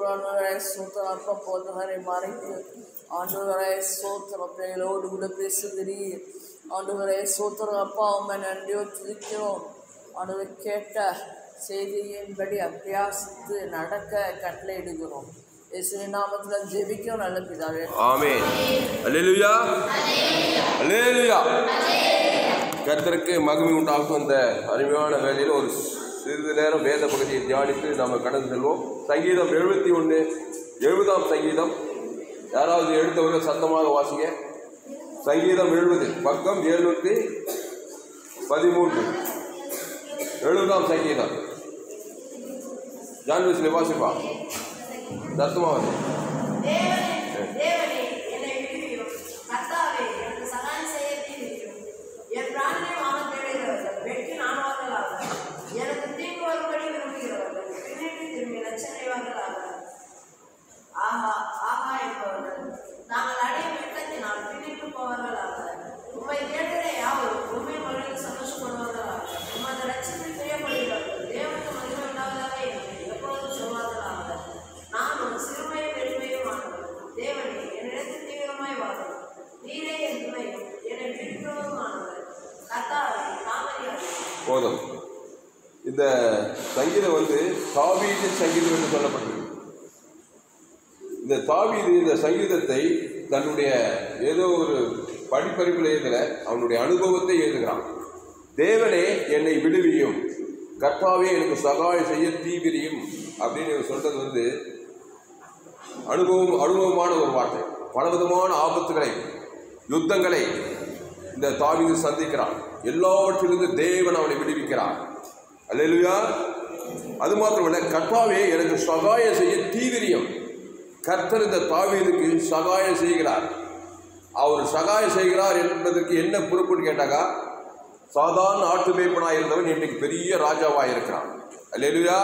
நன்றி சூத்திரம் அற்ப போதவரை மறைத்து. ஆண்டவரே சோத்திர பிள்ளைகளோடு கூட பேசுகிறீர். ஆண்டவரே சோத்திரம் அப்பா உண்மை நன்றியோ துதிக்கிறோம். ஆண்டவர் கேட்ட செய்தியின்படி அபியாசித்து நடக்க கட்டளையிடுகிறோம். இயேசுவின் நாமத்தில் ஜெபிக்கிறோம் நல்ல பிதாவே. ஆமென். அல்லேலூயா. அல்லேலூயா. கர்த்தருக்கு மகிமை உண்டாகும் அந்த அருமையான வேலையில் ஒரு சிறிது நேரம் வேத பகுதியை தியானித்து நாம் கடந்து செல்வோம். சங்கீதம் எழுபத்தி ஒன்று எழுபதாம் சங்கீதம். யாராவது எடுத்தவர்கள் சத்தமாக வாசிங்க. சங்கீதம் எழுபது பக்கம் எழுநூற்றி பதிமூன்று. எழுபதாம் சங்கீதம். ஜான்வீஸ்ல வாசிப்பா. சத்தமாக வாசி தேவனே என்னை விடுவியும் கர்த்தாவே எனக்கு சகாயம் செய்ய தீவிரியும் என் பிராணனை வாங்க தேடுகிறவர்கள் வெற்றி நாணுவார்களாக எனக்கு தீங்கு வரும்படி விரும்புகிறவர்கள் பின்னிட்டு திரும்பி லட்சணைவார்களாக ஆஹா ஆஹா என்பவர்கள் நாங்கள் அடையும் வெட்கத்தினால் பின்னிட்டு போவார்களாக உம்மை தேடுகிற யாவரும் உண்மை மொழியில் சந்தோஷப்படுவார்களாக உமது லட்சத்தில் பிரியப்படுகிறவர்கள் தேவனுக்கு மகிமை உண்டாவதாக என்று எப்பொழுதும் சொல்வார்களாக நான் ஒரு சிறுமையும் எளிமையும் ஆனவன் தேவனே என்னிடத்தில் தீவிரமாய் வாழும் நீரே என் துணையும் என்னை பிடிக்கிறவருமானவர் கர்த்தாவே தாமதியாதே போதும் இந்த சங்கீதம் வந்து தாவீது சங்கீதம் என்று சொல்லப்பட்டிருக்கு இந்த தாவீது இந்த சங்கீதத்தை தன்னுடைய ஏதோ ஒரு படிப்பறிவில் எழுதல அவனுடைய அனுபவத்தை எழுதுகிறான். தேவனே என்னை விடுவியும் கர்த்தாவே எனக்கு சகாயம் செய்ய தீவிரியும் அப்படின்னு இவர் சொல்றது வந்து அனுபவம் அனுபவமான ஒரு வார்த்தை. பலவிதமான ஆபத்துகளை யுத்தங்களை இந்த தாவீது சந்திக்கிறான். எல்லாவற்றிலிருந்து தேவன் அவனை விடுவிக்கிறான் அல்லா அது மாத்திரமல்ல கர்த்தாவே எனக்கு சகாயம் செய்ய தீவிரியம். கர்த்தர் இந்த தாவீதுக்கு சகாயம் செய்கிறார். அவர் சகாயம் செய்கிறார் என்பதற்கு என்ன பொறுப்புன்னு கேட்டாக்கா சாதாரண ஆட்டு மேய்ப்பனாக இருந்தவன் இன்றைக்கு பெரிய ராஜாவாக இருக்கிறான். அல்லேலூயா.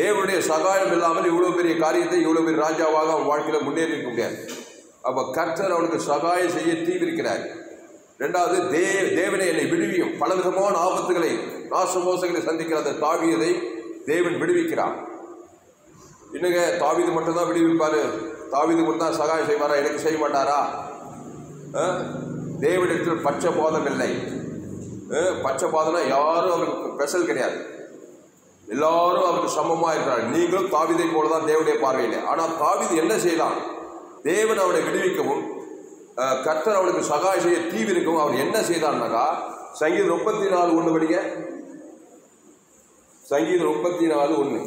தேவனுடைய சகாயம் இல்லாமல் இவ்வளோ பெரிய காரியத்தை இவ்வளோ பெரிய ராஜாவாக அவன் வாழ்க்கையில் முன்னேறி இருக்க முடியாது. அப்போ கர்த்தர் அவனுக்கு சகாயம் செய்ய தீவிரிக்கிறார். ரெண்டாவது தே தேவனை என்னை விடுவியும். பலவிதமான ஆபத்துகளை நாசமோசங்களை சந்திக்கிற அந்த தாவியதை தேவன் விடுவிக்கிறார். இன்னுங்க தாவீது மட்டும்தான் விடுவிப்பார்? தாவீது தான் சகாயம் செய்வாரா? எனக்கு செய்ய மாட்டாரா? ஆ? தேவனிடத்தில் பச்சை போதம் இல்லை. ஆ? பச்சை பாதம்னா யாரும் அவருக்கு ஸ்பெஷல் கிடையாது. எல்லாரும் அவருக்கு சமமாக இருக்கிறார். நீங்களும் தாவிதை போல தான் தேவனுடைய பார்வையில். ஆனால் தாவிது என்ன செய்யலாம் தேவன் அவனை விடுவிக்கவும் கர்த்தர் அவனுக்கு சகாயம் செய்ய தீவிரிக்கவும் அவர் என்ன செய்தார்னாக்கா சங்கீதம் முப்பத்தி நாலு ஒன்று படிக்க சங்கீதம் முப்பத்தி நாலு ஒன்று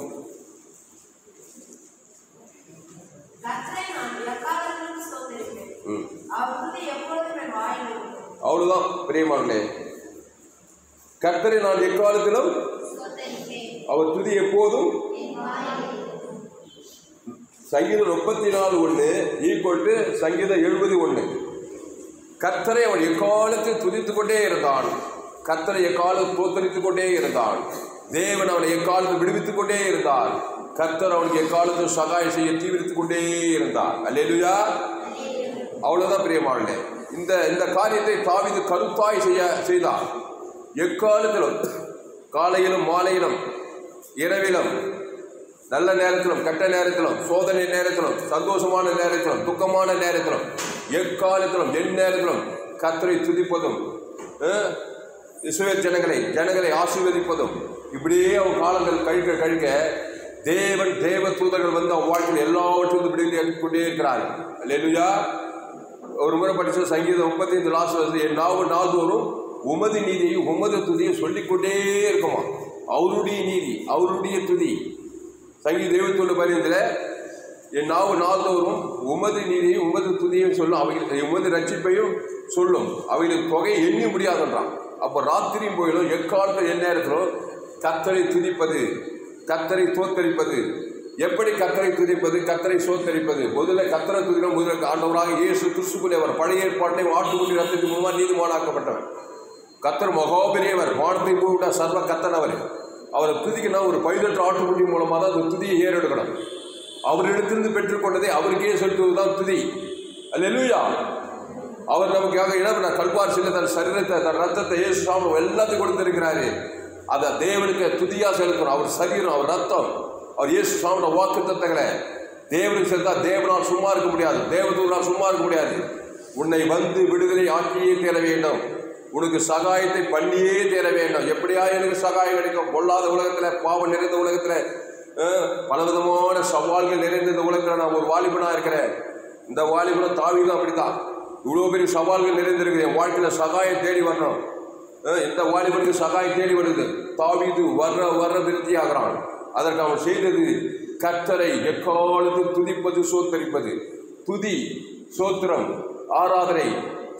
அவ்வளோதான் பிரியமானே கர்த்தரை நான் எக்காலத்திலும் அவர் துதி எப்போதும் சங்கீதம் முப்பத்தி நாலு ஒன்று ஈக்குவல் டு சங்கீதம் எழுபது ஒன்று கர்த்தரை அவன் எக்காலத்தில் துதித்துக் கொண்டே இருந்தான். கர்த்தரை எக்காலம் தோத்தரித்துக் கொண்டே இருந்தான். தேவன் அவனை எக்காலத்தை விடுவித்துக் கொண்டே இருந்தார். கர்த்தர் அவனுக்கு எக்காலத்தை சகாயம் செய்ய தீவிரித்துக் கொண்டே இருந்தார். அல்லேலுயா. அவ்வளவுதான் பிரியமானே இந்த இந்த காரியத்தை தாவிது கருத்தாய் செய்ய செய்தார். எக்காலத்திலும் காலையிலும் மாலையிலும் இரவிலும் நல்ல நேரத்திலும் கெட்ட நேரத்திலும் சோதனை நேரத்திலும் சந்தோஷமான நேரத்திலும் துக்கமான நேரத்திலும் எக்காலத்திலும் என் நேரத்திலும் கத்தரை துதிப்பதும் அஹ், ஜனங்களை ஜனங்களை ஆசீர்வதிப்பதும் இப்படியே அவன் காலங்கள் கழிக்க கழிக்க தேவன் தேவ தூதர்கள் வந்து அவன் வாழ்க்கையில் எல்லாவற்றையும் விடுதலை கொண்டே இருக்கிறார்கள் அல்லேலூயா. ஒரு முறை படிச்ச சங்கீதம் முப்பத்தைந்து லாஸ்ட் வருது என் நாவு நாள்தோறும் உமது நீதியையும் உமது துதியும் சொல்லிக்கொண்டே இருக்குமா? அவருடைய நீதி அவருடைய துதி. சங்கீத தெய்வத்தோடு பதினைந்தில் என் நாவு நாள்தோறும் உமது நீதியையும் உமது துதியையும் சொல்லும். அவைகள் உமது ரட்சிப்பையும் சொல்லும். அவைகளுக்கு தொகை எண்ணி முடியாதுன்றான். அப்போ ராத்திரியும் போயிடும் எக்காலத்தில் என் நேரத்திலும் கத்தரை துதிப்பது கத்தரை தோத்தரிப்பது எப்படி கத்தரை துதிப்பது? கத்தரை சோத்தரிப்பது முதல்ல கத்தரை துதிக்கிறோம் முதல்ல ஆண்டவராக இயேசு கிறிஸ்துக்குள்ளே அவர் பழைய ஏற்பாட்டை ஆட்டுக்குடி ரத்தத்தின் மூலமாக நீதிமானாக்கப்பட்டவர். கத்தர் மகோபெரியவர் வானத்தை பூவிட்ட சர்வ கத்தனவர் அவரை துதிக்கணும் ஒரு பதினெட்டு ஆட்டுக்குட்டி மூலமாக தான் அந்த துதியை ஏறெடுக்கணும். அவரிடத்திலிருந்து பெற்றுக்கொண்டதை அவருக்கே செலுத்துவது தான் துதி. அல்லா அவர் நமக்காக இடம் கல்வார் சில தன் சரீரத்தை தன் ரத்தத்தை இயேசு சாமம் எல்லாத்தையும் கொடுத்திருக்கிறாரு. அதை தேவனுக்கு துதியாக செலுத்தணும் அவர் சரீரம் அவர் ரத்தம் அவர் இயேசு சாமியோட வாக்கு தத்தங்களை தேவனுக்கு செலுத்தா தேவனால் சும்மா இருக்க முடியாது. தேவதூரால் சும்மா இருக்க முடியாது. உன்னை வந்து விடுதலை ஆக்கியே தேர வேண்டும். உனக்கு சகாயத்தை பண்ணியே தேர வேண்டும். எப்படியா எனக்கு சகாயம் கிடைக்கும் பொல்லாத உலகத்தில் பாவம் நிறைந்த உலகத்தில் பல பலவிதமான சவால்கள் நிறைந்த இந்த உலகத்தில் நான் ஒரு வாலிபனாக இருக்கிறேன். இந்த வாலிபனும் தாவிதான் அப்படித்தான். இவ்வளோ பெரிய சவால்கள் நிறைந்திருக்கிறேன் என் வாழ்க்கையில் சகாயம் தேடி வரணும். இந்த வாலிபனுக்கு சகாயம் தேடி வருது? தாவிது வர்ற வர்ற விருத்தியாகிறான். அதற்கு அவன் செய்தது கத்தரை எக்காலத்தும் துதிப்பது சோத்தரிப்பது. துதி சோத்திரம் ஆராதனை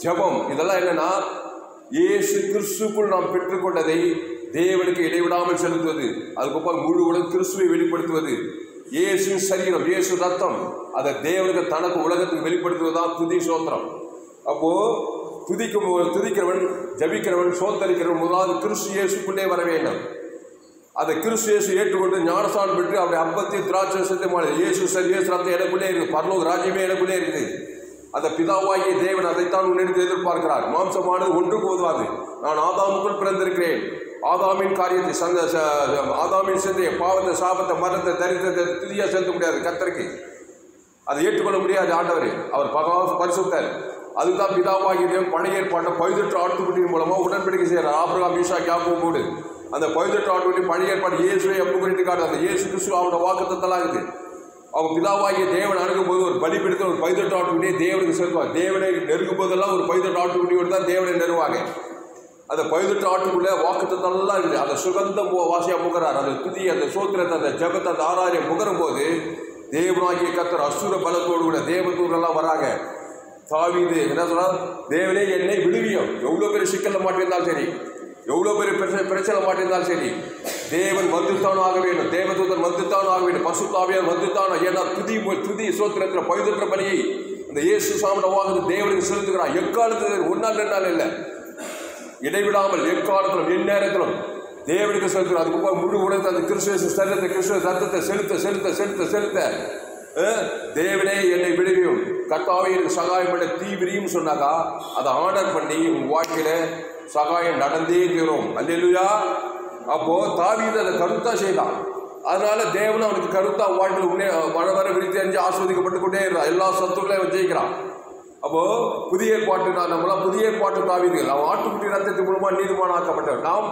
ஜெபம் இதெல்லாம் என்னன்னா இயேசு கிறிஸ்துக்குள் நாம் பெற்றுக்கொண்டதை தேவனுக்கு இடைவிடாமல் செலுத்துவது. அதுக்கப்புறம் முழு உலக கிறிஸ்துவை வெளிப்படுத்துவது. இயேசு சரீரம் இயேசு ரத்தம் அதை தேவனுக்கு தனக்கு உலகத்துக்கு வெளிப்படுத்துவதுதான் துதி சோத்திரம். அப்போது துதிக்கும் துதிக்கிறவன் ஜபிக்கிறவன் சோத்தரிக்கிறவன் முதலாவது கிறிஸ்து இயேசுக்குள்ளே வர வேண்டும். அதை கிறிஸ்து இயேசு ஏற்றுக்கொண்டு ஞானஸ்தானம் பெற்று அவருடைய அப்பத்தி திராட்சை சத்தியமான இயேசு சரி இயேசு ரத்தம் எனக்குள்ளே இருக்குது. பரலோக ராஜ்யமே எனக்குள்ளே இருக்குது. அந்த பிதாவாகிய தேவன் அதைத்தான் உன்னிடத்து எதிர்பார்க்கிறார். மாம்சமானது ஒன்றுக்கு உதவாது நான் ஆதாமுக்குள் பிறந்திருக்கிறேன். ஆதாமின் காரியத்தை சந்த ச- ஆதாமின் சிந்தைய பாவத்தை சாபத்தை மரணத்தை தரித்திரத்தை துதியாக செலுத்த முடியாது கத்தருக்கு அதை ஏற்றுக்கொள்ள முடியாது ஆண்டவர். அவர் பகவான் பரிசுத்தார். அதுதான் பிதாவாகிய தேவன் பழைய ஏற்பாட்டை பழுதற்ற ஆட்டுக்குட்டியின் மூலமாக உடன்படிக்கை செய்கிறார் ஆபிரகாம் ஈசா கூடு. அந்த பழுதற்ற ஆட்டுக்குட்டி பழைய ஏற்பாடு இயேசுவை எப்போ குறித்து காட்டு அந்த இயேசு கிறிஸ்து அவனோட வாக்குத்தலாகுது இருக்குது அவங்க பிதாவாகிய தேவன் அணுகும் போது ஒரு பலிப்பிடித்த ஒரு பைதட்டு ஆட்டுக்குட்டியை தேவனுக்கு செலுத்துவாங்க தேவனை நெருங்கும் போதெல்லாம் ஒரு பைதட்டு ஆட்டுக்குட்டியோடு தான் தேவனை நெருவாங்க அந்த பழுதற்ற ஆட்டுக்குள்ளே வாக்குத்தத்தெல்லாம் இருக்குது. அந்த சுகந்த வாசியாக வாசியா முகரார் அந்த துதி அந்த சோத்திரத்தை அந்த ஜபத்தை அந்த ஆராயம் முகரும் போது தேவனாகிய கத்தர் அசுர பலத்தோடு கூட தேவதூரெல்லாம் வராங்க. தாவிது என்ன சொன்னால் தேவனே என்னை விடுவியும். எவ்வளோ பெரிய சிக்கலில் மாட்டிருந்தாலும் சரி. எவ்வளோ பெரிய பிரச்சனை பிரச்சனை மாட்டிருந்தாலும் சரி. தேவன் வந்துத்தானும் ஆக வேண்டும். தேவதூதன் வந்துத்தானும் ஆக வேண்டும். பசுத்தாவியார் வந்துத்தானும் ஏன்னா துதி துதி சோத்திரத்தில் பழுதுற்ற பணியை இந்த இயேசு சாமன வாங்குது தேவனுக்கு செலுத்துகிறான் எக்காலத்தில் ஒரு நாள் ரெண்டு நாள் இல்லை. இடைவிடாமல் எக்காலத்திலும் எந்நேரத்திலும் தேவனுக்கு செலுத்துகிறோம் அதுக்கு முழு உடனே அந்த கிறிஸ்துவ சரீரத்தை கிறிஸ்துவ ரத்தத்தை செலுத்த செலுத்த செலுத்த செலுத்த தேவனே என்னை விடுவியும். கர்த்தாவே எனக்கு சகாயம் பண்ண தீவிரியும் சொன்னாக்கா அதை ஆர்டர் பண்ணி உன் வாழ்க்கையில் சகாயம் நடந்தே தீரும். அல்லா அப்போது தாவீது அதை கருத்தாக செய்தான். அதனால தேவன் அவனுக்கு கருத்தா வாழ்க்கையில் உன்னே வர வர விரித்து அஞ்சு ஆஸ்வதிக்கப்பட்டு கொண்டே இருக்கிறான் எல்லா சத்துக்களையும் வச்சிருக்கிறான் ஜெயிக்கிறான். அப்போ புதிய பாட்டு நான் நம்மளாம் புதிய பாட்டு தாவீதுகள். அவன் ஆட்டுக்குட்டி ரத்தத்தின் மூலமா நீதிமான ஆக்கப்பட்டவர் நாம்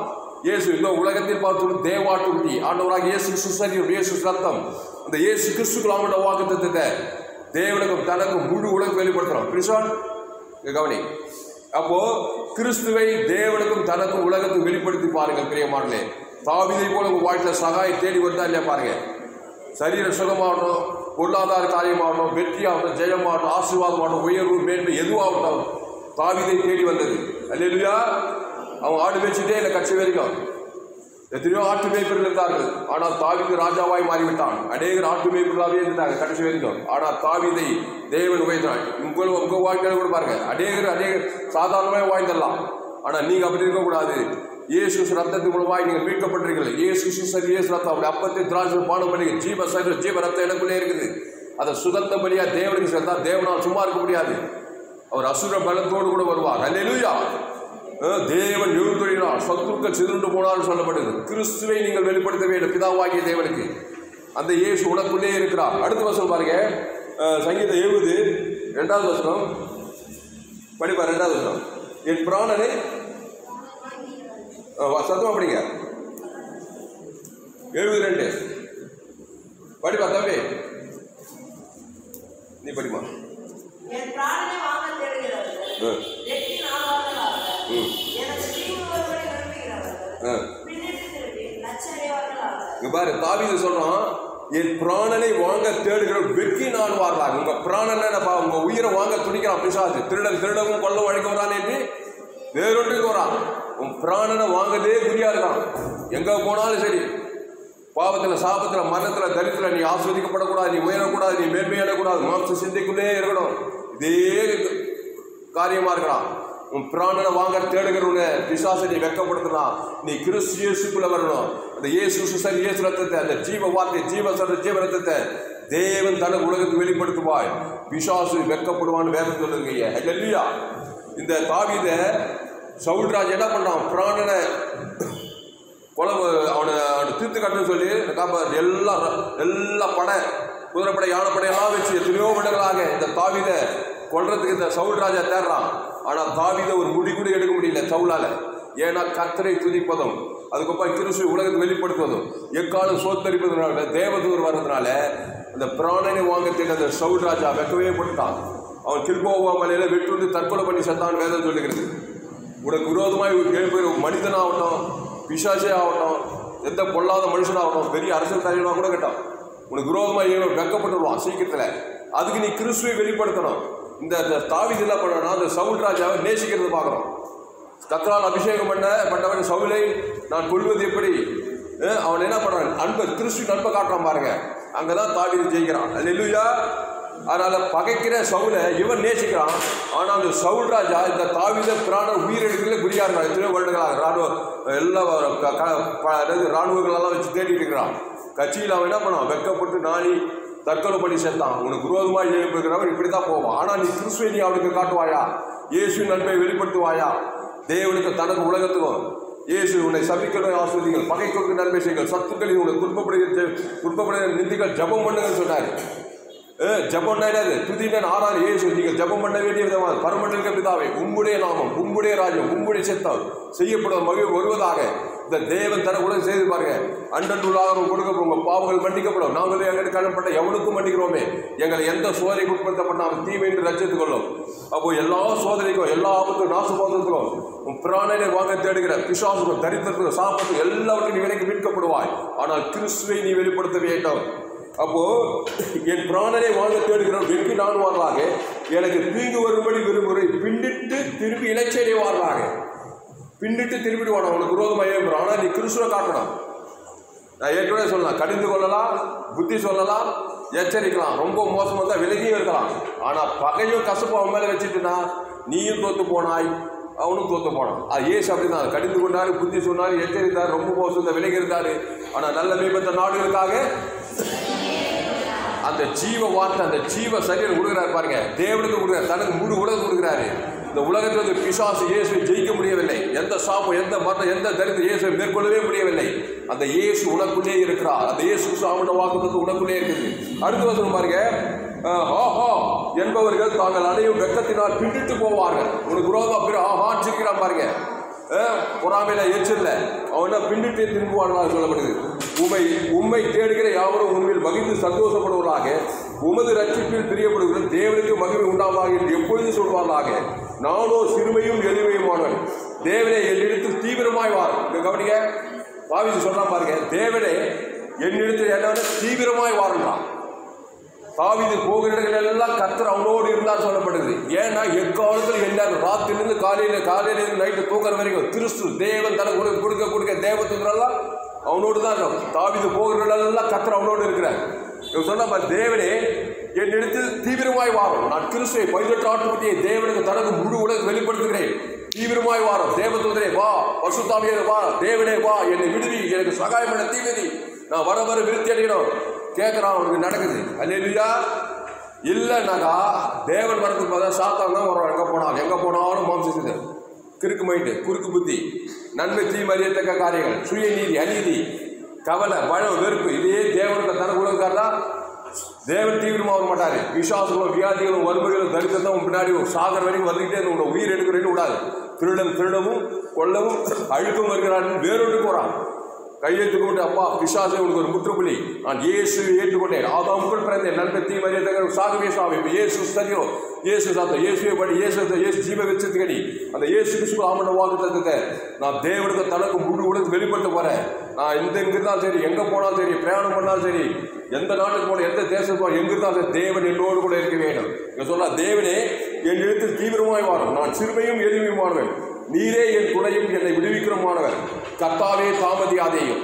இயேசு இந்த உலகத்தில் பார்த்து தேவாட்டுக்குட்டி ஆண்டவராக இயேசு சுசரி இயேசு ரத்தம். அந்த இயேசு கிறிஸ்துக்குள் அவனோட வாக்குத்தத்தை தேவனுக்கும் தனக்கும் முழு உலகம் வெளிப்படுத்துகிறோம் பிரிசான் கவனி. அப்போ கிறிஸ்துவை தேவனுக்கும் தனக்கும் உலகத்துக்கு வெளிப்படுத்தி பாருங்கள் பிரியமானே தாவிதை போல உங்கள் வாழ்க்கையில் சகாயம் தேடி வருதா இல்லையா பாருங்க. சரீர சுகமாகட்டும் பொருளாதார காரியமாகட்டும் வெற்றியாகட்டும் ஜெயமாகட்டும் ஆசீர்வாதமாகட்டும் உயர்வு மேன்மை எதுவாகட்டும் தாவிதை தேடி வந்தது. அல்லேலூயா. அவன் ஆடு வச்சுட்டே இல்லை கட்சி வரைக்கும். எத்தனையோ ஆட்டு மேய்ப்பர்கள் இருந்தார்கள். ஆனால் தாவீது ராஜாவாய் மாறிவிட்டான். அநேகர் ஆட்டு மேய்ப்பர்களாகவே இருந்தாங்க கடைசி வரைக்கும். ஆனால் தாவிதை தேவன் உயர்த்தினான் உங்கள் உங்க வாழ்க்கையில கூட பாருங்க. அநேகர் அநேகர் சாதாரணமாக வாழ்ந்துடலாம் ஆனால் நீங்கள் அப்படி இருக்கக்கூடாது. இயேசு ரத்தத்து மூலமாய் நீங்கள் மீட்கப்படுறீர்கள் இயேசு சரி இயேசு ரத்தம். அப்படி அப்பத்தை திராட்சை பானம் பண்ணி ஜீவ சரி ஜீவ ரத்தம் எனக்குள்ளே இருக்குது. அதை சுகந்த வழியாக தேவனுக்கு சேர்ந்தா தேவனால் சும்மா இருக்க முடியாது. அவர் அசுர பலத்தோடு கூட வருவார். அல்லேலூயா தேவன் எழுந்துழினார் சத்துருக்கள் சிதறுண்டு போனாலும் சொல்லப்படுது. கிறிஸ்துவை நீங்கள் வெளிப்படுத்த வேண்டும் பிதாவாகிய தேவனுக்கு. அந்த இயேசு உனக்குள்ளே இருக்கிறார். அடுத்த வசனம் பாருங்க. சங்கீதம் எழுபது ரெண்டாவது வசனம். படிப்பா ரெண்டாவது வசனம். என் பிராணனை அஹ் சத்தமா படிங்க. எழுபது ரெண்டு. படிப்பா தம்பி. நீ படிமா என் பிராணனை வாங்க தேடுகிறவர்கள். பாரு தாவீது சொல்றான் என் பிராணனை வாங்க தேடுகிற வெற்றி நான் வாரலாம் உங்க பிராணனை உங்க உயிரை வாங்க துணிக்கிறான் பிசாசு. திருடன் திருடவும் கொல்ல வழிக்க வரான் என்று வேறொன்றுக்கு வரான். உன் பிராணனை வாங்கதே குறியா இருக்கான். எங்க போனாலும் சரி. பாவத்தில் சாபத்தில் மரணத்தில் தரித்துல நீ ஆஸ்வதிக்கப்படக்கூடாது நீ உயரக்கூடாது நீ மேன்மையிடக்கூடாது மாம்ச சிந்தைக்குள்ளே இருக்கணும். இதே காரியமாக இருக்கலாம். உன் பிராணனை வாங்க தேடுகிறவன பிசாசை நீ வெக்கப்படுத்தலாம் நீ கிறிஸ்து இயேசுக்குள்ள வரணும். அந்த இயேசு சுசல் இயேசு ரத்தத்தை அந்த ஜீவ வார்த்தை ஜீவ சர ஜீவ ரத்தத்தை தேவன் தன உலகத்துக்கு வெளிப்படுத்துவாய். பிசாசு வெக்கப்படுவான்னு வேதம் சொல்லுங்க இல்லையா இந்த தாவித சவுல்ராஜ் என்ன பண்ணான் பிராணனை குழம்பு அவனை அவனை தீர்த்து கட்டுன்னு சொல்லி காப்பா எல்லா எல்லா படை குதிரைப்படை யானைப்படை எல்லாம் வச்சு எத்தனையோ விடங்களாக இந்த தாவீத கொள்றதுக்கு இந்த சவுல் ராஜா தேடுறான். ஆனால் தாவித ஒரு முடி கூட எடுக்க முடியல சவுலால. ஏன்னா கத்தரை துதிப்பதும் அதுக்கப்புறம் கிறிஸ்து உலகத்தை வெளிப்படுத்துவதும் எக்காலம் சோத்தரிப்பதுனால தேவதூர் வர்றதுனால அந்த பிராணனை வாங்க அந்த சவுல் ராஜா வெக்கவே போட்டான். அவன் கில்போவா மலையில வெட்டுண்டு தற்கொலை பண்ணி செத்தான் வேதம் சொல்லுகிறது. உனக்கு விரோதமாய் எழுப்புகிற மனிதன் மனிதனாகட்டும் பிசாசே ஆகட்டும் எந்த பொல்லாத மனுஷனாகட்டும் பெரிய அரசியல் தலைவனாக கூட கேட்டான். உனக்கு விரோதமாக வெக்கப்பட்டுருவான் சீக்கிரத்தில். அதுக்கு நீ கிறிஸ்துவை வெளிப்படுத்தணும். இந்த இந்த தாவீது என்ன பண்ணனா அந்த சவுல் ராஜாவை நேசிக்கிறது பார்க்குறோம் கத்ரால் அபிஷேகம் பண்ண பண்ணவன் சவுலை நான் கொள்வது எப்படி? அவன் என்ன பண்ணுறான்? அன்பை கிறிஸ்து அன்பை காட்டுறான் பாருங்க. அங்கதான் தாவீது ஜெயிக்கிறான். அல்லேலூயா. அதனால் பகைக்கிற சவுலை இவன் நேசிக்கிறான். ஆனால் அந்த சவுல் ராஜா இந்த தாவித பிராண உயிரெடுக்கல குறியா இருக்கான் எத்தனையோ வருடங்களாக ராணுவ எல்லா அதாவது ராணுவங்களெல்லாம் வச்சு தேடிட்டு இருக்கிறான். கட்சியில் அவன் என்ன பண்ணான் வெக்கப்பட்டு நாளி தற்கொலை பண்ணி சேர்த்தான். உனக்கு விரோதமாக எழுப்புகிறவன் இப்படி தான் போவான். ஆனால் நீ கிறிஸ்துவை நீ அவனுக்கு காட்டுவாயா? இயேசு நன்மை வெளிப்படுத்துவாயா? தேவனுக்கு தனக்கு உலகத்துக்கும் இயேசு உன்னை சபிக்கிறதை பகை கொடுக்க நன்மை செய்யுங்கள். சத்துக்களில் உங்களை துன்பப்படுகிற துன்பப்படுகிற நிந்திகள் ஜபம் பண்ணுங்கன்னு சொன்னார். ஜபம் என்னது துதினன் ஆறாறு இயேசு. நீங்கள் ஜபம் பண்ண வேண்டிய விதமாக பரமண்டலுக்கு பிதாவை உம்முடைய நாமம் உம்முடைய ராஜ்யம் உம்முடைய சித்தம் செய்யப்படும் மகிழ் வருவதாக. இந்த தேவன் தர உலகம் செய்து பாருங்க. அன்றன்றுள்ளாக கொடுக்க உங்கள் பாவங்கள் மன்னிக்கப்படும். நாங்களே எங்களுக்கு கடன்பட்ட எவனுக்கும் மன்னிக்கிறோமே. எங்களை எந்த சோதனைக்கு உட்படுத்தப்பட்ட அவன் தீமை என்று ரச்சித்துக் கொள்ளும். அப்போ எல்லா சோதனைக்கும் எல்லா ஆபத்துக்கும் நாசபோதத்துக்கும் உன் பிராணனை வாங்க தேடுகிற பிசாசுக்கும் தரித்திரத்துக்கும் சாப்பிட்டு எல்லாவற்றையும் நீ விலைக்கு மீட்கப்படுவாய். ஆனால் கிறிஸ்துவை நீ வெளிப்படுத்த வேண்டும். அப்போ என் பிராணனை வாங்க தேடுகிறோம் வெற்றி நான் வாழ்வாக எனக்கு தீங்கு வரும்படி விரும்புகிறேன். பின்னிட்டு திரும்பி இலச்சேரி வாழ்வாங்க பின்னிட்டு திரும்பிடுவான் அவனுக்கு விரோதமாக ஆனால் நீ கிறிஸ்துவை காட்டணும் நான் ஏற்கனவே சொல்லலாம் கடிந்து கொள்ளலாம் புத்தி சொல்லலாம் எச்சரிக்கலாம் ரொம்ப மோசமாக தான் விலகியும் இருக்கலாம். ஆனால் பகையும் கசப்பு அவன் மேலே வச்சுட்டுனா நீயும் தோற்று போனாய் அவனும் தோத்து போனான். அது ஏசு அப்படிதான் கடிந்து கொண்டாரு புத்தி சொன்னாரு எச்சரித்தார் ரொம்ப மோசம் தான் விலகி இருந்தாரு. ஆனால் நல்ல மேம்பட்ட நாடுகளுக்காக அந்த ஜீவ வார்த்தை அந்த ஜீவ சரீரம் கொடுக்குறாரு பாருங்க. தேவனுக்கு கொடுக்குறாரு தனக்கு முழு உலகம் கொடுக்குறாரு இந்த உலகத்தில் வந்து பிசாசு இயேசுவை ஜெயிக்க முடியவில்லை. எந்த சாபம் எந்த மரணம் எந்த தரித்திரம் இயேசுவை மேற்கொள்ளவே முடியவில்லை. அந்த இயேசு உனக்குள்ளே இருக்கிறார். அந்த இயேசு சாமியோட வாக்குறது உனக்குள்ளே இருக்குது. அடுத்து வந்து பாருங்க. ஆஹா என்பவர்கள் தாங்கள் அடையும் வெக்கத்தினால் பின்னிட்டு போவார்கள். உனக்கு விரோதம் பிற ஆஹான்னு சிரிக்கிறான் பாருங்க. பொறாமையில எச்சில்ல அவன பின்னிட்டு திரும்புவார்களாக சொல்லப்படுது. உமை உண்மை தேடுகிற யாவரும் உண்மையில் மகிழ்ந்து சந்தோஷப்படுவதாக உமது ரட்சிப்பில் பிரியப்படுகிற தேவனுக்கு மகிழ்வு உண்டாவதாக என்று எப்பொழுது சொல்வார்களாக. நானோ சிறுமையும் எளிமையுமானவன் தேவனே என்னிடத்தில் தீவிரமாய் வார் இங்க கவனிங்க. பாவிச்சு சொல்றான் பாருங்க. தேவனே என்னிடத்தில் என்ன தீவிரமாய் வாருன்றான் தாவிது போகிற இடங்கள் எல்லாம் கத்தர் அவனோடு இருந்தார் சொல்லப்படுது ஏன்னா எக்காலத்தில் எல்லாரும் ராத்திலிருந்து காலையில காலையிலேருந்து நைட்டு தூங்குற வரைக்கும் கிறிஸ்து தேவன் தனக்கு கொடுக்க கொடுக்க கொடுக்க தேவத்துக்குறெல்லாம் அவனோடு தான் இருக்கும் தாவீது போகிற இடமெல்லாம் கத்தர் அவனோடு இருக்கிறார். இவன் சொன்ன தேவனே என்னிடத்தில் தீவிரமாய் வாரும். நான் கிறிஸ்துவை பதினெட்டு ஆட்டுக்குட்டியை தேவனுக்கு தனக்கு முழு உலகம் வெளிப்படுத்துகிறேன். தீவிரமாய் வாரம். தேவதூதரே வா. பசுத்தாமியே வா. தேவனே வா. என்னை விடுவி. எனக்கு சகாயம் பண்ண தீவிரி நான் வர வர விருத்தி அடையணும். கேட்குறான் அவனுக்கு நடக்குது. அல்லேலூயா. இல்லைனாக்கா தேவன் வரதுக்கு பார்த்தா சாத்தான் தான் வரும் எங்கே போனாலும் எங்கே போனாலும் மாம்சத்துக்கு கிறுக்கு மைண்டு குறுக்கு புத்தி. நன்மை தீ மறியத்தக்க காரியங்கள். சுய நீதி அநீதி. கவலை பழம் வெறுப்பு. இதே தேவனுக்கு தன உலகக்காரதான் தேவன் தீவிரமாக வர மாட்டார். விசுவாசங்களும் வியாதிகளும் வறுமைகளும் தரித்திரமும் பின்னாடி சாகர வரைக்கும் வந்துக்கிட்டே உங்களை உயிர் எடுக்கிறேன்னு விடாது திருடன் திருடவும் கொல்லவும் அழுக்கும் வருகிறான் வேறொன்று போகிறான் கையெழுத்து கொண்டு அப்பா பிசாசே உனக்கு ஒரு முற்றுப்புள்ளி. நான் இயேசு ஏற்றுக்கொண்டேன். ஆதாமுக்குள் பிறந்தேன் நன்மை தீமை அறியத்தக்க சாகவே சாமி இயேசு சரியோ? இயேசு சாத்தம் இயேசுவை படி இயேசு இயேசு ஜீவ வச்சதுக்கடி அந்த இயேசு கிறிஸ்து ஆமண்ட வாக்கு தந்தத நான் தேவனுக்கு தனக்கு முழு உலகம் வெளிப்படுத்த போகிறேன் நான் எந்த எங்கே இருந்தாலும் சரி எங்கே போனாலும் சரி பிரயாணம் பண்ணாலும் சரி எந்த நாட்டுக்கு போன எந்த தேசத்துக்கு போன எங்கிருந்தால் தேவன் என்னோடு கூட இருக்க வேண்டும் இங்கே சொன்னால் தேவனே என் எழுத்தில் தீவிரமாய் வாழும். நான் சிறுமையும் எளிமையுமானவன் நீரே என் துணையும் என்னை விடுவிக்கிறமானவர் கத்தாவே தாமதியாதேயும்.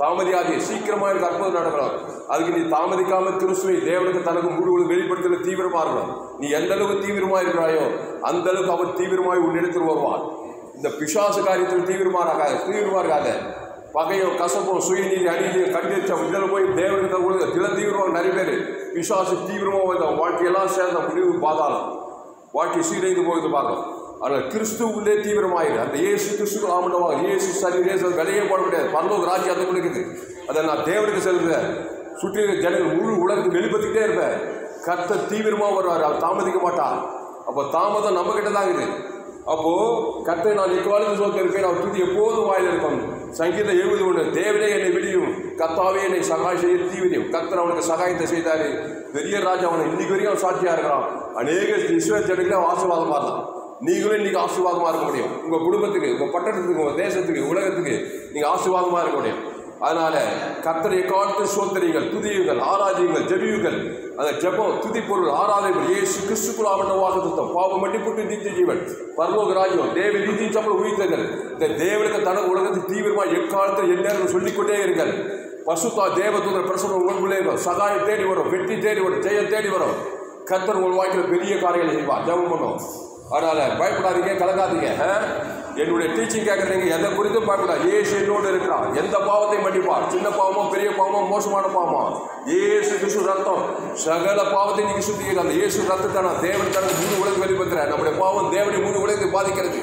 தாமதியாதே. சீக்கிரமாக எனக்கு அற்புதம் நடக்கணும். அதுக்கு நீ தாமதிக்காம கிறிஸ்துவை தேவனுக்கு தனக்கு முழுவதும் வெளிப்படுத்தல தீவிரமா இருக்கணும் நீ எந்த அளவுக்கு தீவிரமாக இருக்கிறாயோ அந்த அளவுக்கு அவர் தீவிரமாய் உன்னிடத்தில் வருவார் இந்த பிசாசு காரியத்தில் தீவிரமாக இருக்காத தீவிரமா இருக்காத பகையோ கசப்போ சுயநீதி அநீதியும் கண்டிச்சு இதில் போய் தேவனுக்கு தான் கொடுங்க தில தீவிரம் நிறைய பேர் விசுவாச தீவிரமாக வந்து வாழ்க்கையெல்லாம் சேர்ந்த முடிவு பாதாளம். வாழ்க்கை சீரைந்து போகுது பார்க்கும் ஆனால் கிறிஸ்துவுள்ளே தீவிரமாயிரு. அந்த ஏசு கிறிஸ்துக்கு ஆமண்டவாங்க இயேசு சரி ஏசு விலையே போட முடியாது. பரலோக ராஜ்யம் அந்த கொடுக்குது அதை நான் தேவனுக்கு செலுத்துறேன் சுற்றி இருக்கிற ஜனங்கள் முழு உலகத்துக்கு வெளிப்படுத்திக்கிட்டே இருப்பேன். கத்த தீவிரமாக வருவார். அவர் தாமதிக்க மாட்டார். அப்போ தாமதம் நம்ம கிட்ட தான் இருக்குது. அப்போது கத்தை நான் இக்காலத்து சோத்து இருப்பேன் அவர் துதி எப்போதும் வாயில் இருக்கணும் சங்கீதம் எழுபது ஒன்று தேவனே என்னை விடியும் கத்தாவே என்னை சகாயம் செய்ய தீவிரியும் கத்தர் அவனுக்கு சகாயத்தை செய்தார். பெரிய ராஜா அவனை இன்னைக்கு வரைக்கும் அவன் சாட்சியாக இருக்கிறான். அநேக இஸ்ரேல் ஜனங்களே ஆசீர்வாதமாக இருந்தான். நீங்களும் இன்னைக்கு ஆசீர்வாதமாக இருக்க முடியும். உங்கள் குடும்பத்துக்கு உங்கள் பட்டணத்துக்கு உங்கள் தேசத்துக்கு உலகத்துக்கு நீங்கள் ஆசீர்வாதமாக இருக்க முடியும். அதனால கத்தரை காத்து சோதனைகள் துதியுங்கள் ஆராதியுங்கள் ஜெபியுங்கள். அந்த ஜெபம் துதி பொருள் ஆராதனைகள் ஏசு கிறிஸ்துக்குள் ஆவண வாக்குத்தம் பாவம் மன்னிப்புட்டு நித்திய ஜீவன் பரலோக ராஜ்யம் தேவ நீதி சம்பளம் உயிர்த்தங்கள் இந்த தேவனுக்கு தன உலகத்தில் தீவிரமாக எக்காலத்தில் எந்நேரம் சொல்லிக்கொண்டே இருங்கள். பசுத்தா தேவதூதர் பிரசனம் உங்களுக்குள்ளே வரும். சகாயம் தேடி வரும் வெற்றி தேடி வரும் ஜெயம் தேடி வரும். கத்தர் உங்கள் வாழ்க்கையில் பெரிய காரியங்களை செய்வார். ஜெபம் பண்ணும் அதனால் பயப்படாதீங்க கலங்காதீங்க என்னுடைய டீச்சிங் கேட்குறீங்க எதை குறித்தும் பார்க்கல. ஏசு என்னோடு இருக்கிறார். எந்த பாவத்தையும் மன்னிப்பார். சின்ன பாவமோ பெரிய பாவமோ மோசமான பாவமா. ஏசு கிசு ரத்தம். சகல பாவத்தை நீங்க சுத்திக்கிற அந்த ஏசு ரத்தத்தை தேவன் தனது மூணு உலகம் வெளிப்படுத்துறேன் நம்முடைய பாவம் தேவனை மூணு உலகத்தை பாதிக்கிறது.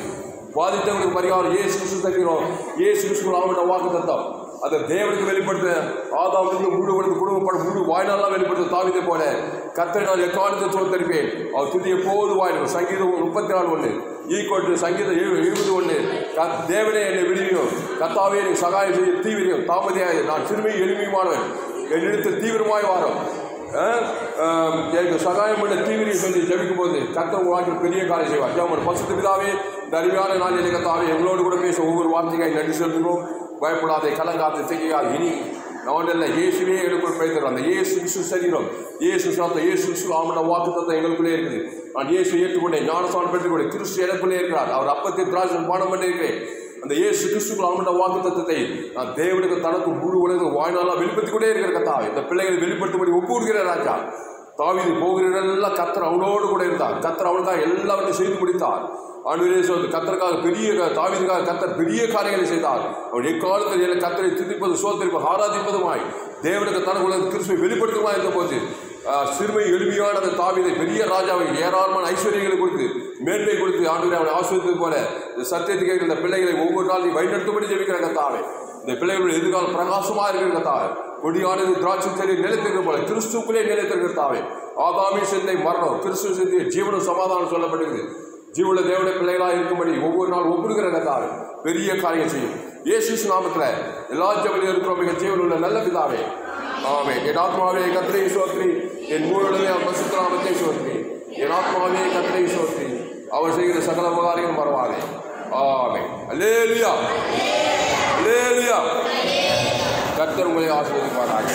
பாதித்தவங்களுக்கு பரிகாரம். ஏசு கிசு தக்கிறோம் ஏசு கிசு அவங்கள்ட்ட வாக்கு தத்தம். அந்த தேவனுக்கு வெளிப்படுத்த ஆதாமிலிருந்து முழு கொடுத்து குடும்பப்பட முழு வாய்நாளாக வெளிப்படுத்த தாவிதை போல கத்தரை நான் எக்காலத்தை தோத்தரிப்பேன் அவர் துதி எப்போது வாயிடும் சங்கீதம் முப்பத்தி நாலு ஒன்று ஈக்குவல் டு சங்கீதம் எழுபது ஒன்று கத் தேவனே என்னை விடுவியும். கத்தாவே எனக்கு சகாயம் செய்ய தீவிரம். தாமதியாய் நான் சிறுமி எளிமையுமானவன். என்னிடத்தில் தீவிரமாய் வாரம். எனக்கு சகாயம் பண்ண தீவிரம் செஞ்சு ஜபிக்கும் போது கத்தர் வாழ்க்கை பெரிய காரியம் செய்வார். ஜெவன் பசுத்து பிதாவே இந்த அருமையான நாளிலே கத்தாவே எங்களோடு கூட பேச ஒவ்வொரு வார்த்தைக்காய் நன்றி செலுத்துகிறோம். பயப்படாதே கலங்காது செய்யாது இனி அவனில் இயேசுவே எனக்குள் பேசுகிறோம் அந்த இயேசு கிறிஸ்து சரீரம். இயேசு சாத்த இயேசு கிறிஸ்து அவனோட வாக்கு தத்தம் எங்களுக்குள்ளே இருக்குது. நான் இயேசு ஏற்றுக்கொண்டேன் ஞானசான் பெற்றுக்கொண்டேன் கிறிஸ்து எனக்குள்ளே இருக்கிறார். அவர் அப்பத்தை திராட்சை பாடம் பண்ணியிருக்கிறேன். அந்த இயேசு கிறிஸ்துக்குள் அவனோட வாக்கு தத்தத்தை நான் தேவனுக்கு தனக்கு முழு உலக வாய்நாளாக வெளிப்படுத்திக் கொண்டே இருக்கிற கத்தா. இந்த பிள்ளைகளை வெளிப்படுத்தும்படி ஒப்பு கொடுக்கிற ராஜா. தாவீது போகிறதெல்லாம் கத்தர் அவனோடு கூட இருந்தார். கத்தர் அவனுக்காக எல்லாவற்றையும் செய்து முடித்தார். ஆண்டுகளே கத்தருக்காக பெரிய க- கத்தர் பெரிய காரியங்களை செய்தார். அவன் எக்காலத்தில் எல்லாம் கத்தரை துதிப்பது சோதரிப்பது ஆராதிப்பதுமாய் தேவனுக்கு தனக்குள்ள கிறிஸ்துவை வெளிப்படுத்துமா இருந்த போது சிறுமை எளிமையான அந்த தாவிதை பெரிய ராஜாவை ஏராளமான ஐஸ்வர்யங்களை கொடுத்து மேன்மை கொடுத்து ஆண்டு அவனை ஆசிரியத்தது போல இந்த சத்தியத்தை கேட்கிற இந்த பிள்ளைகளை ஒவ்வொரு நாள் நீ வழிநடத்தும்படி ஜெபிக்கிறாங்க கத்தாவே இந்த பிள்ளைகளுடைய எதிர்காலம் பிரகாசமாக இருக்கிற கத்தாவே கொடியானது திராட்சை செடி நிலைத்திருக்கிற போல கிறிஸ்துக்குள்ளே நிலைத்திருக்கிற தாவே ஆதாமி சிந்தை மரணம் கிறிஸ்துவ சிந்தை ஜீவனும் சமாதானம் சொல்லப்படுகிறது. ஜீவுள்ள தேவனுடைய பிள்ளைகளாக இருக்கும்படி ஒவ்வொரு நாள் ஒப்புடுகிற கத்தாவே பெரிய காரியம் செய்யும். இயேசு நாமத்தில் எல்லா ஜபலையும் இருக்கிறோம். மிக ஜீவனுள்ள நல்ல பிதாவே. ஆமே என் ஆத்மாவே கத்திரை சோத்ரி என் மூழுடைய பசுத்தராமத்தை சோத்ரி என் ஆத்மாவே கத்திரை சோத்ரி அவர் செய்கிற சகல உபகாரிகள் மறவாதே ஆமே அலேலியா அலேலியா கத்தர் உங்களை ஆசீர்வதிப்பாராக.